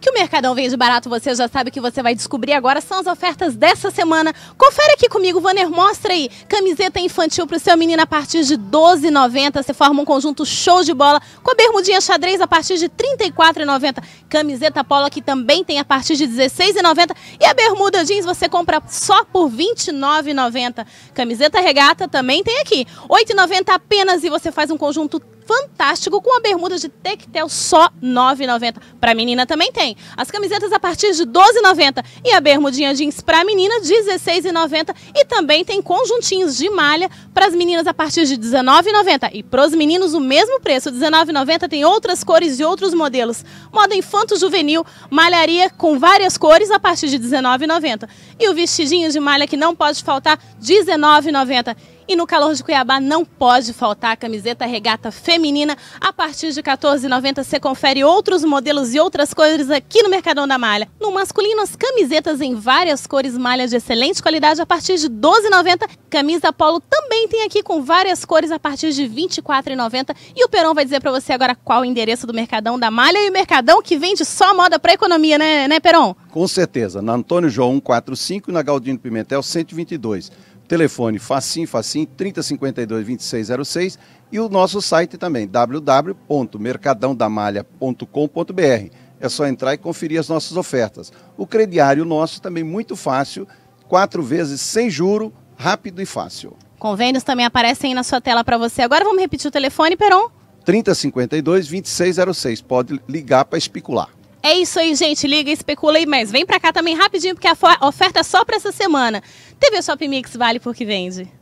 Que o Mercadão vende barato, você já sabe que você vai descobrir agora são as ofertas dessa semana. Confere aqui comigo, Vanner, mostra aí. Camiseta infantil para o seu menino a partir de R$ 12,90. Você forma um conjunto show de bola com a bermudinha xadrez a partir de R$ 34,90. Camiseta polo que também tem a partir de R$ 16,90. E a bermuda jeans você compra só por R$ 29,90. Camiseta regata também tem aqui. R$ 8,90 apenas e você faz um conjunto fantástico com a bermuda de tectel só R$ 9,90. Para menina também tem. As camisetas a partir de R$ 12,90 e a bermudinha jeans para menina R$ 16,90 e também tem conjuntinhos de malha para as meninas a partir de R$ 19,90 e para os meninos o mesmo preço, R$ 19,90 tem outras cores e outros modelos. Moda infanto juvenil, malharia com várias cores a partir de R$ 19,90 e o vestidinho de malha que não pode faltar R$ 19,90. E no calor de Cuiabá não pode faltar a camiseta regata feminina. A partir de R$ 14,90 você confere outros modelos e outras cores aqui no Mercadão da Malha. No masculino, as camisetas em várias cores, malha de excelente qualidade a partir de R$ 12,90. Camisa polo também tem aqui com várias cores a partir de R$ 24,90. E o Peron vai dizer para você agora qual o endereço do Mercadão da Malha e o Mercadão que vende só moda para economia, né, né Peron? Com certeza. Na Antônio João 145 e na Galdino Pimentel 122. Telefone Facim, Facim, 3052-2606 e o nosso site também, www.mercadãodamalha.com.br. É só entrar e conferir as nossas ofertas. O crediário nosso também muito fácil, quatro vezes sem juro, rápido e fácil. Convênios também aparecem aí na sua tela para você. Agora vamos repetir o telefone, Peron? 3052-2606. Pode ligar para especular. É isso aí, gente. Liga, especula aí, mas vem pra cá também rapidinho, porque a oferta é só pra essa semana. TV Shop Mix vale porque vende.